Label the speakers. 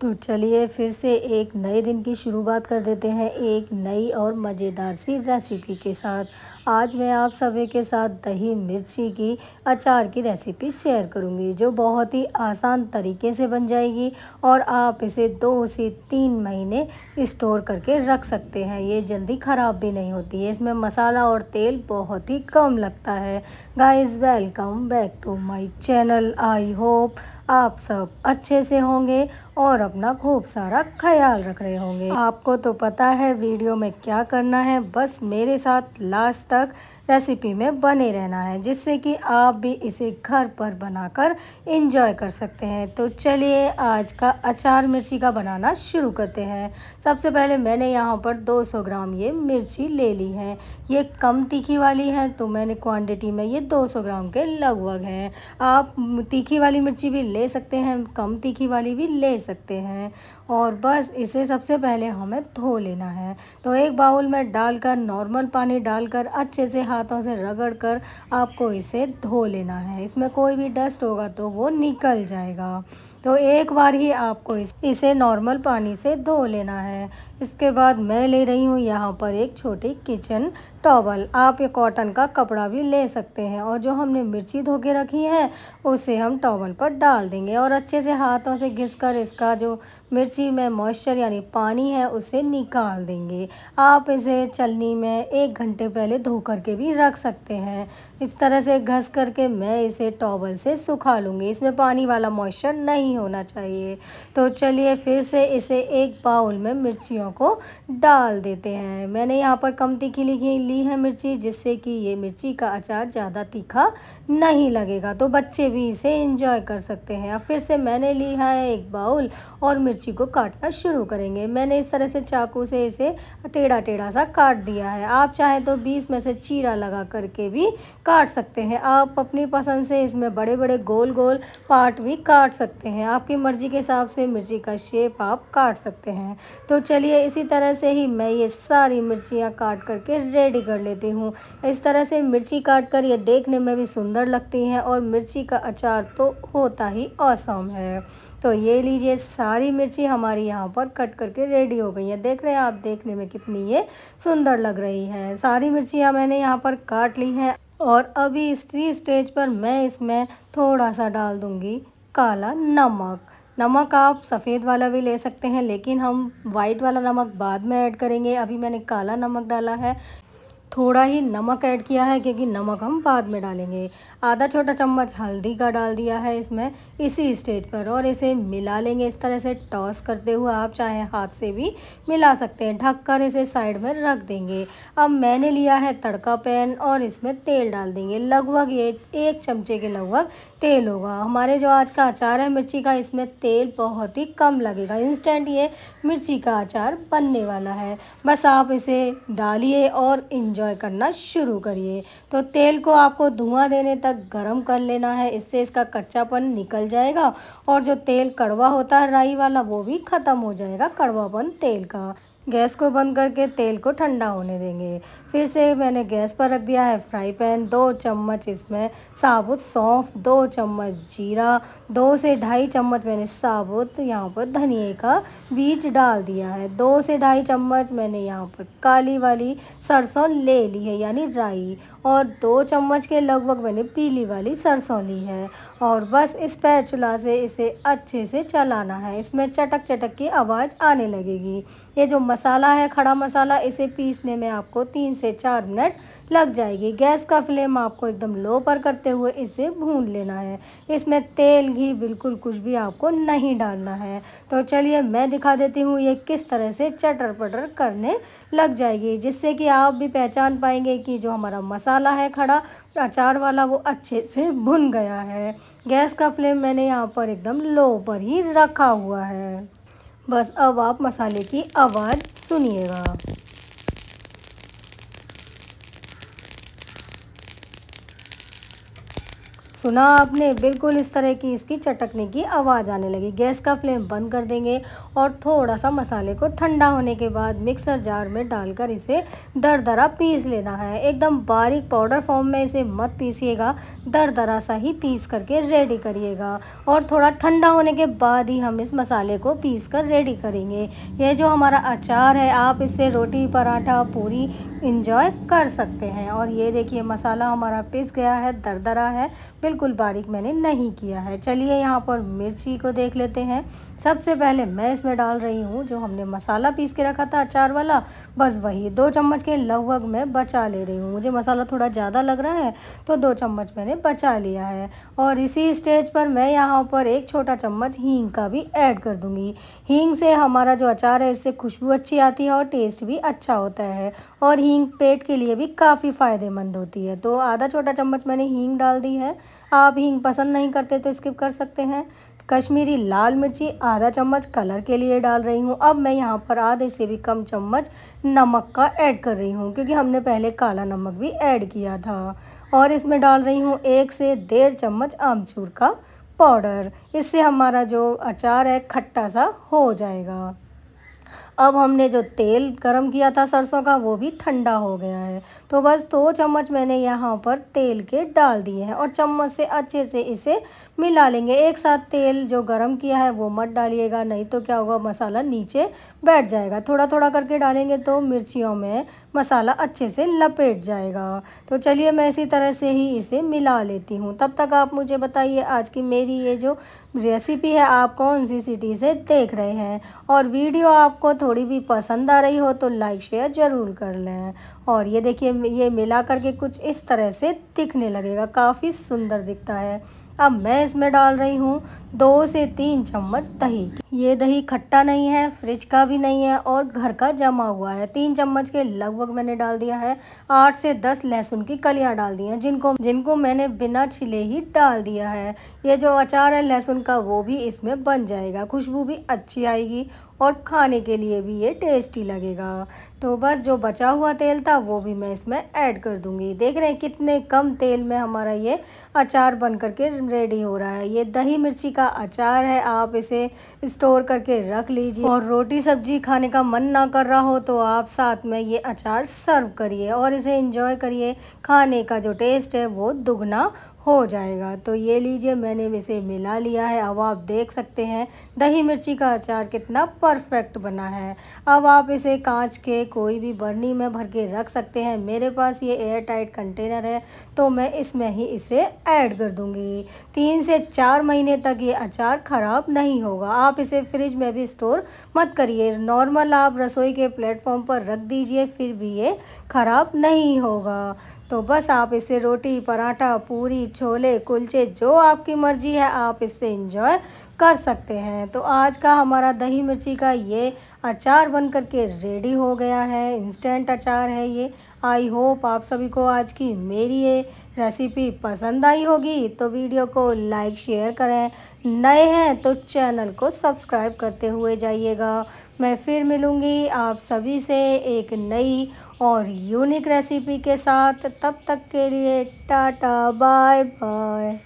Speaker 1: तो चलिए फिर से एक नए दिन की शुरुआत कर देते हैं एक नई और मज़ेदार सी रेसिपी के साथ। आज मैं आप सभी के साथ दही मिर्ची की अचार की रेसिपी शेयर करूँगी, जो बहुत ही आसान तरीके से बन जाएगी और आप इसे दो से तीन महीने स्टोर करके रख सकते हैं। ये जल्दी ख़राब भी नहीं होती है। इसमें मसाला और तेल बहुत ही कम लगता है। Guys welcome back to my channel I hope आप सब अच्छे से होंगे और अपना खूब सारा ख्याल रख रहे होंगे। आपको तो पता है वीडियो में क्या करना है, बस मेरे साथ लास्ट तक रेसिपी में बने रहना है, जिससे कि आप भी इसे घर पर बनाकर इंजॉय कर सकते हैं। तो चलिए, आज का अचार मिर्ची का बनाना शुरू करते हैं। सबसे पहले मैंने यहाँ पर 200 ग्राम ये मिर्ची ले ली है। ये कम तीखी वाली है तो मैंने क्वांटिटी में ये 200 ग्राम के लगभग हैं। आप तीखी वाली मिर्ची भी ले सकते हैं, कम तीखी वाली भी ले सकते हैं। और बस इसे सबसे पहले हमें धो लेना है। तो एक बाउल में डालकर, नॉर्मल पानी डालकर अच्छे से हाथों से रगड़ कर आपको इसे धो लेना है। इसमें कोई भी डस्ट होगा तो वो निकल जाएगा। तो एक बार ही आपको इस, इसे नॉर्मल पानी से धो लेना है। इसके बाद मैं ले रही हूँ यहाँ पर एक छोटी किचन टॉवल आप ये कॉटन का कपड़ा भी ले सकते हैं और जो हमने मिर्ची धो के रखी है उसे हम टॉवल पर डाल देंगे और अच्छे से हाथों से घिस कर इसका जो मिर्ची में मॉइस्चर यानी पानी है उसे निकाल देंगे। आप इसे चलनी में एक घंटे पहले धो करके भी रख सकते हैं। इस तरह से घस करके मैं इसे टॉवल से सुखा लूँगी। इसमें पानी वाला मॉइस्चर नहीं होना चाहिए। तो चलिए फिर से इसे एक बाउल में मिर्चियों को डाल देते हैं। मैंने यहाँ पर कम तीखी लिखी ली है मिर्ची, जिससे कि ये मिर्ची का अचार ज़्यादा तीखा नहीं लगेगा। तो बच्चे भी इसे इंजॉय कर सकते हैं। अब फिर से मैंने ली है एक बाउल और मिर्ची को काटना शुरू करेंगे। मैंने इस तरह से चाकू से इसे टेढ़ा टेढ़ा सा काट दिया है। आप चाहें तो बीस में से चीरा लगा करके भी काट सकते हैं। आप अपनी पसंद से इसमें बड़े बड़े गोल गोल पार्ट भी काट सकते हैं। आपकी मर्ज़ी के हिसाब से मिर्ची का शेप आप काट सकते हैं। तो चलिए इसी तरह से ही मैं ये सारी मिर्चियाँ काट करके रेडी कर लेती हूँ। इस तरह से मिर्ची काट कर ये देखने में भी सुंदर लगती हैं और मिर्ची का अचार तो होता ही औसम है। तो ये लीजिए, सारी मिर्ची हमारी यहाँ पर कट करके रेडी हो गई है। देख रहे हैं आप, देखने में कितनी ये सुंदर लग रही है। सारी मिर्चियाँ मैंने यहाँ पर काट ली हैं और अभी इसी स्टेज पर मैं इसमें थोड़ा सा डाल दूँगी। काला नमक। नमक आप सफ़ेद वाला भी ले सकते हैं, लेकिन हम वाइट वाला नमक बाद में ऐड करेंगे। अभी मैंने काला नमक डाला है। थोड़ा ही नमक ऐड किया है क्योंकि नमक हम बाद में डालेंगे। आधा छोटा चम्मच हल्दी का डाल दिया है इसमें, इसी स्टेज पर और इसे मिला लेंगे। इस तरह से टॉस करते हुए आप चाहे हाथ से भी मिला सकते हैं। ढक कर इसे साइड में रख देंगे। अब मैंने लिया है तड़का पैन और इसमें तेल डाल देंगे। लगभग ये एक चमचे के लगभग तेल होगा। हमारे जो आज का अचार है मिर्ची का, इसमें तेल बहुत ही कम लगेगा। इंस्टेंट ये मिर्ची का अचार बनने वाला है। बस आप इसे डालिए और इंजॉय एंजॉय करना शुरू करिए। तो तेल को आपको धुआँ देने तक गर्म कर लेना है। इससे इसका कच्चापन निकल जाएगा और जो तेल कड़वा होता है राई वाला, वो भी ख़त्म हो जाएगा कड़वापन तेल का। गैस को बंद करके तेल को ठंडा होने देंगे। फिर से मैंने गैस पर रख दिया है फ्राई पैन, दो चम्मच इसमें साबुत सौंफ, दो चम्मच जीरा, दो से ढाई चम्मच मैंने साबुत यहाँ पर धनिए का बीज डाल दिया है। दो से ढाई चम्मच मैंने यहाँ पर काली वाली सरसों ले ली है, यानी राई, और दो चम्मच के लगभग मैंने पीली वाली सरसों ली है। और बस इस पैचुला से इसे अच्छे से चलाना है। इसमें चटक चटक की आवाज़ आने लगेगी। ये जो मसाला है, खड़ा मसाला, इसे पीसने में आपको तीन से चार मिनट लग जाएगी। गैस का फ्लेम आपको एकदम लो पर करते हुए इसे भून लेना है। इसमें तेल, घी, बिल्कुल कुछ भी आपको नहीं डालना है। तो चलिए मैं दिखा देती हूँ ये किस तरह से चटर पटर करने लग जाएगी, जिससे कि आप भी पहचान पाएँगे कि जो हमारा मसाला है, खड़ा अचार वाला, वो अच्छे से भुन गया है। गैस का फ्लेम मैंने यहाँ पर एकदम लो पर ही रखा हुआ है। बस अब आप मसाले की आवाज़ सुनिएगा। सुना आपने, बिल्कुल इस तरह की इसकी चटकने की आवाज़ आने लगी। गैस का फ्लेम बंद कर देंगे और थोड़ा सा मसाले को ठंडा होने के बाद मिक्सर जार में डालकर इसे दर दरा पीस लेना है। एकदम बारीक पाउडर फॉर्म में इसे मत पीसिएगा दर दरा सा ही पीस करके रेडी करिएगा और थोड़ा ठंडा होने के बाद ही हम इस मसाले को पीस कर रेडी करेंगे। यह जो हमारा अचार है, आप इससे रोटी, पराठा पूरी इंजॉय कर सकते हैं। और ये देखिए मसाला हमारा पिस गया है, दरदरा है, बिल्कुल बारीक मैंने नहीं किया है। चलिए यहाँ पर मिर्ची को देख लेते हैं। सबसे पहले मैं इसमें डाल रही हूँ जो हमने मसाला पीस के रखा था अचार वाला। बस वही दो चम्मच के लगभग मैं बचा ले रही हूँ। मुझे मसाला थोड़ा ज़्यादा लग रहा है तो दो चम्मच मैंने बचा लिया है। और इसी स्टेज पर मैं यहाँ पर एक छोटा चम्मच हींग का भी ऐड कर दूँगी। हींग से हमारा जो अचार है, इससे खुशबू अच्छी आती है और टेस्ट भी अच्छा होता है। और हींग पेट के लिए भी काफ़ी फ़ायदेमंद होती है। तो आधा छोटा चम्मच मैंने हींग डाल दी है। आप हींग पसंद नहीं करते तो स्किप कर सकते हैं। कश्मीरी लाल मिर्ची आधा चम्मच कलर के लिए डाल रही हूँ। अब मैं यहाँ पर आधे से भी कम चम्मच नमक का ऐड कर रही हूँ, क्योंकि हमने पहले काला नमक भी ऐड किया था। और इसमें डाल रही हूँ एक से डेढ़ चम्मच आमचूर का पाउडर इससे हमारा जो अचार है, खट्टा सा हो जाएगा। अब हमने जो तेल गरम किया था सरसों का, वो भी ठंडा हो गया है। तो बस दो चम्मच मैंने यहाँ पर तेल के डाल दिए हैं और चम्मच से अच्छे से इसे मिला लेंगे। एक साथ तेल जो गरम किया है, वो मत डालिएगा, नहीं तो क्या होगा, मसाला नीचे बैठ जाएगा। थोड़ा थोड़ा करके डालेंगे तो मिर्चियों में मसाला अच्छे से लपेट जाएगा। तो चलिए मैं इसी तरह से ही इसे मिला लेती हूँ। तब तक आप मुझे बताइए आज की मेरी ये जो रेसिपी है, आप कौन सी सिटी से देख रहे हैं? और वीडियो आपको थोड़ी भी पसंद आ रही हो तो लाइक शेयर ज़रूर कर लें। और ये देखिए, ये मिला करके कुछ इस तरह से दिखने लगेगा। काफ़ी सुंदर दिखता है। अब मैं इसमें डाल रही हूँ दो से तीन चम्मच दही। ये दही खट्टा नहीं है फ्रिज का भी नहीं है और घर का जमा हुआ है। तीन चम्मच के लगभग मैंने डाल दिया है। आठ से दस लहसुन की कलियाँ डाल दी हैं, जिनको जिनको मैंने बिना छिले ही डाल दिया है। ये जो अचार है लहसुन का, वो भी इसमें बन जाएगा। खुशबू भी अच्छी आएगी। और खाने के लिए भी ये टेस्टी लगेगा। तो बस जो बचा हुआ तेल था, वो भी मैं इसमें ऐड कर दूँगी। देख रहे हैं कितने कम तेल में हमारा ये अचार बन करके रेडी हो रहा है। ये दही मिर्ची का अचार है, आप इसे स्टोर करके रख लीजिए। और रोटी सब्ज़ी खाने का मन ना कर रहा हो तो आप साथ में ये अचार सर्व करिए और इसे इंजॉय करिए। खाने का जो टेस्ट है, वो दुगना हो जाएगा। तो ये लीजिए, मैंने इसे मिला लिया है। अब आप देख सकते हैं, दही मिर्ची का अचार कितना परफेक्ट बना है। अब आप इसे कांच के कोई भी बर्नी में भर के रख सकते हैं। मेरे पास ये एयर टाइट कंटेनर है तो मैं इसमें ही इसे ऐड कर दूँगी। तीन से चार महीने तक ये अचार ख़राब नहीं होगा। आप इसे फ्रिज में भी स्टोर मत करिए। नॉर्मल आप रसोई के प्लेटफॉर्म पर रख दीजिए, फिर भी ये ख़राब नहीं होगा। तो बस आप इसे रोटी, पराठा, पूरी, छोले, कुलचे, जो आपकी मर्ज़ी है, आप इससे इंजॉय कर सकते हैं। तो आज का हमारा दही मिर्ची का ये अचार बन कर के रेडी हो गया है। इंस्टेंट अचार है ये। आई होप आप सभी को आज की मेरी ये रेसिपी पसंद आई होगी। तो वीडियो को लाइक शेयर करें। नए हैं तो चैनल को सब्सक्राइब करते हुए जाइएगा। मैं फिर मिलूँगी आप सभी से एक नई और यूनिक रेसिपी के साथ तब तक के लिए टाटा बाय बाय